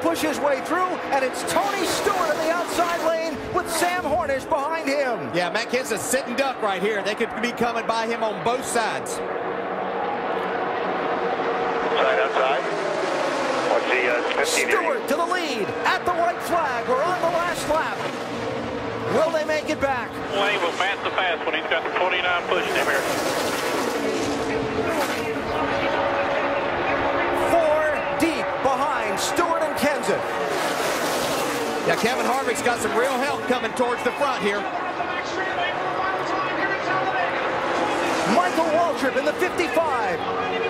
push his way through, and it's Tony Stewart in the outside lane with Sam Hornish behind him. Yeah, Matt Kenseth's sitting duck right here. They could be coming by him on both sides. Side outside. What's the uh, 15 Stewart to the lead at the white flag. We're on the last lap. Will they make it back? Wayne will pass the fast when he's got the 49 pushing him here. Four deep behind Kenseth. Yeah, Kevin Harvick's got some real help coming towards the front here. Michael Waltrip in the 55 into the picture.